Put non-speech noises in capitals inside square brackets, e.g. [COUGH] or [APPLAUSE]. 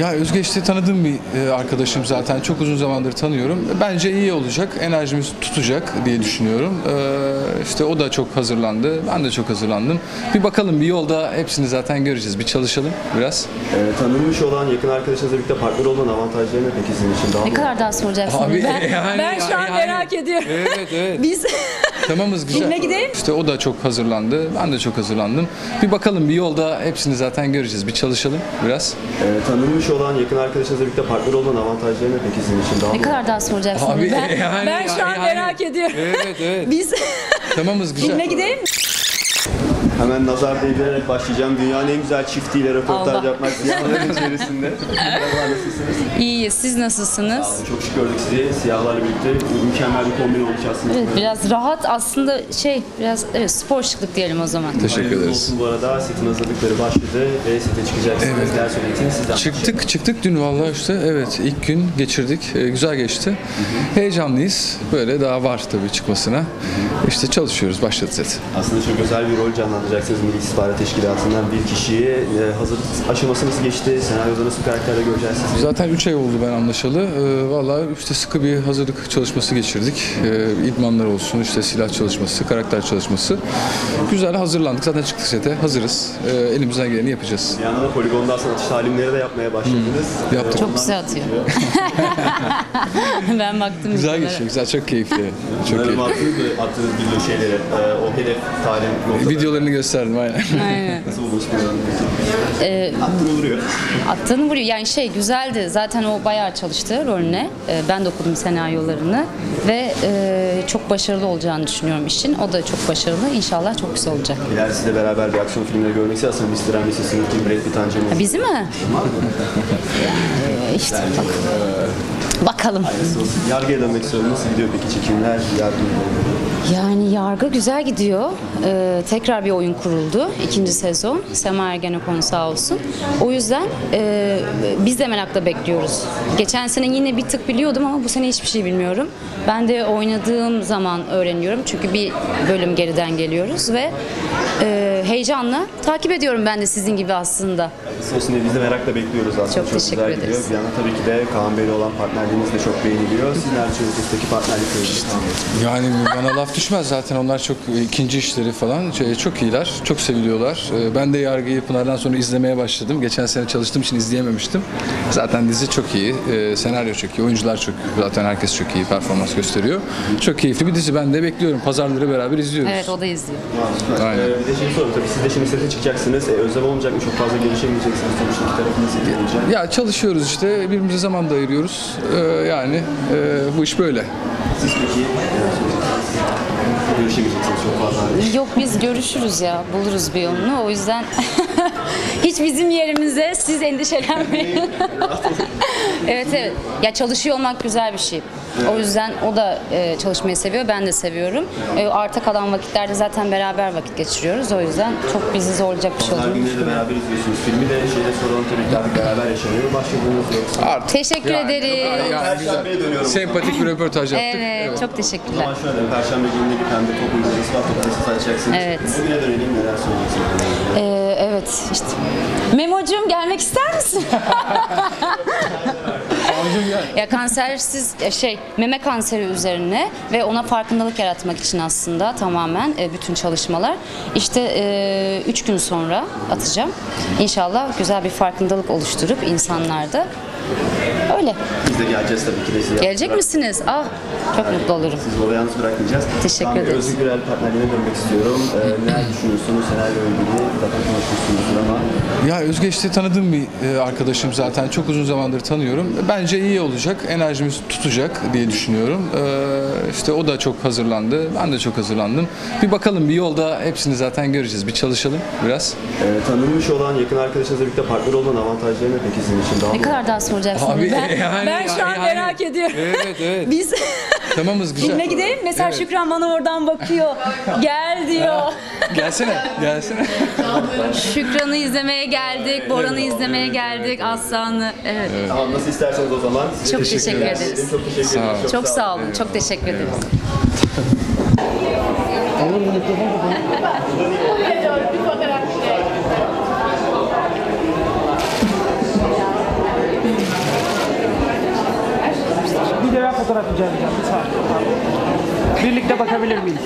Ya Özgeç'te tanıdığım bir e, arkadaşım zaten. Çok uzun zamandır tanıyorum. Bence iyi olacak. Enerjimiz tutacak diye düşünüyorum. Ee, işte o da çok hazırlandı. Ben de çok hazırlandım. Bir bakalım bir yolda hepsini zaten göreceğiz. Bir çalışalım biraz. Ee, tanınmış olan yakın arkadaşınızla birlikte partner olmanın avantajları ne peki sizin için? Daha Ne mı- kadar daha soracaksınız? ben, yani- ben şu an yani- merak ediyorum. Evet evet. [LAUGHS] Biz Tamamız güzel. Filme gidelim. İşte o da çok hazırlandı. Ben de çok hazırlandım. Bir bakalım bir yolda hepsini zaten göreceğiz. Bir çalışalım biraz. Ee, tanınmış olan yakın arkadaşınızla birlikte partner olmanın avantajları ne peki sizin için? Daha ne mı- kadar daha soracaksınız? ben, yani- ben şu an yani- merak ediyorum. Evet evet. Biz Tamamız güzel. filme gidelim? Hemen nazar değdirerek başlayacağım. Dünyanın en güzel çiftiyle röportaj Allah. yapmak siyahların [LAUGHS] içerisinde. Merhaba nasılsınız? İyi, siz nasılsınız? Çok şık gördük sizi. Siyahlarla birlikte mükemmel bir kombin olmuş aslında. Evet, biraz rahat aslında şey, biraz evet, spor şıklık diyelim o zaman. Teşekkür Hayırlı ederiz. olsun bu arada. Setin hazırlıkları başladı ve sete çıkacaksınız. Evet. Neler söyleyeceksiniz sizden? Çıktık çıktık dün vallahi işte evet ilk gün geçirdik Ee, güzel geçti heyecanlıyız böyle daha var tabii çıkmasına işte çalışıyoruz başladı set Aslında çok özel bir rol canlandıracaksınız Milli İstihbarat Teşkilatı'ndan bir kişiyi. E, hazırlık aşaması nasıl geçti? Senaryoda nasıl bir karakterde göreceğiz sizi? zaten 3 ay oldu ben anlaşalı ee, vallahi işte sıkı bir hazırlık çalışması geçirdik ee, idmanlar olsun işte silah çalışması karakter çalışması güzel hazırlandık zaten çıktık sete hazırız Ee, elimizden geleni yapacağız Bir yandan da poligonda aslında atış talimleri de yapmaya başladınız. Yaptık. E, Çok güzel atıyor. [LAUGHS] ben baktım güzel geçiyor güzel çok keyifli çok keyifli? Attığınız video şeyleri, e, o hedef talim. Videolarını gösterdim aynen Aynen. Nasıl programı? Ee, Attığını vuruyor. attığını vuruyor. Yani şey güzeldi. Zaten o bayağı çalıştı rolüne. Ee, ben de okudum senaryolarını. Ve e, çok başarılı olacağını düşünüyorum işin. O da çok başarılı. İnşallah çok güzel olacak. İleride sizle beraber bir aksiyon filminde görmek. Aslında Mr. and Mrs. Smith'in Brad Pitt bizi mi? [LAUGHS] İşte bak. Bakalım. Yargıya dönmek istiyorum. Nasıl gidiyor peki çekimler? Yargı Yani yargı güzel gidiyor. Ee, tekrar bir oyun kuruldu. ikinci sezon. Sema Ergenekon sağ olsun. O yüzden e, biz de merakla bekliyoruz. Geçen sene yine bir tık biliyordum ama bu sene hiçbir şey bilmiyorum. Ben de oynadığım zaman öğreniyorum. Çünkü bir bölüm geriden geliyoruz ve e, heyecanla takip ediyorum ben de sizin gibi aslında. Olsun diye biz de merakla bekliyoruz aslında. Çok teşekkür güzel gidiyor. ederiz. Bir yandan tabii ki de Kaan Bey'le olan partnerliğiniz de çok beğeniliyor. Siz neler düşünüyorsunuz partnerlikleriniz? Yani bana laf düşmez zaten onlar çok ikinci işleri falan şey, çok iyiler, çok seviliyorlar. Ee, Ben de Yargı'yı Pınar'dan sonra izlemeye başladım. Geçen sene çalıştığım için izleyememiştim. Zaten dizi çok iyi, e, senaryo çok iyi, oyuncular çok zaten herkes çok iyi performans gösteriyor. Çok keyifli bir dizi. Ben de bekliyorum. Pazarları beraber izliyoruz. Evet o da izliyor. Aynen. Ee, bir de şey sorayım tabii siz de şimdi sete çıkacaksınız. Ee, özlem olmayacak mı? Çok fazla görüşemeyeceksiniz. Sonuçta iki tarafın da seti olacak. Ya çalışıyoruz işte, birbirimize zaman da ayırıyoruz. Ee, Yani e, bu iş böyle. Siz peki görüşemeyeceksiniz çok fazla. Yok biz görüşürüz ya buluruz bir yolunu o yüzden [LAUGHS] hiç bizim yerimize siz endişelenmeyin. [LAUGHS] evet evet ya çalışıyor olmak güzel bir şey. O yüzden o da e, çalışmayı seviyor ben de seviyorum. E, arta kalan vakitlerde zaten beraber vakit geçiriyoruz o yüzden çok bizi zorlayacak bir şey Pazar olduğunu günleri de beraber izliyorsunuz. Filmi de şeyde soralım tabii ki beraber yaşanıyor mu? Başladınız yoksa? Artık. Teşekkür Yani- ederim. Yani güzel. Perşembeye dönüyorum. Sempatik bir röportaj yaptık. Evet, çok teşekkürler. Ama şöyle Perşembe gününe bir pembe top uygulaması var. Açacaksınız. Evet. Bugüne dönelim neler söyleyeceksiniz? Ee, evet işte. Memo'cum gelmek ister misin? [LAUGHS] ya kansersiz şey meme kanseri üzerine ve ona farkındalık yaratmak için aslında tamamen e, bütün çalışmalar. İşte 3 gün sonra atacağım. İnşallah güzel bir farkındalık oluşturup insanlarda öyle. Biz de geleceğiz tabii ki de size. Gelecek misiniz? Ah çok mutlu olurum. Sizi orada yalnız bırakmayacağız. Teşekkür Bey, ederiz. Özgür Gürel partnerliğine dönmek istiyorum. Ee, neler düşünüyorsunuz? Senaryo ilgili zaten konuşmuşsunuzdur ama Ya Özgeç'te tanıdığım bir e, arkadaşım zaten. Çok uzun zamandır tanıyorum. Bence iyi olacak. Enerjimiz tutacak diye düşünüyorum. Ee, işte o da çok hazırlandı. Ben de çok hazırlandım. Bir bakalım bir yolda hepsini zaten göreceğiz. Bir çalışalım biraz. e, tanınmış olan yakın arkadaşınızla birlikte partner olmanın avantajları ne peki sizin için? Daha Ne mı- kadar daha soracaksınız? [LAUGHS] ben, yani- ben şu an yani- merak ediyorum. Evet evet. Biz Tamamız güzel. filme gidelim. Mesela Evet. Şükran bana oradan bakıyor. Gel diyor. Gelsene. Gelsene. Şükran'ı izlemeye geldik, Boran'ı izlemeye geldik, Aslan'ı. Evet. Tamam nasıl isterseniz o zaman. Size Çok teşekkür teşekkürler. ederiz. Çok teşekkür ederiz. olun. Çok sağ olun. Çok teşekkür ederiz. [LAUGHS] fotoğraf rica edeceğim. Bir saniye. Birlikte bakabilir miyiz?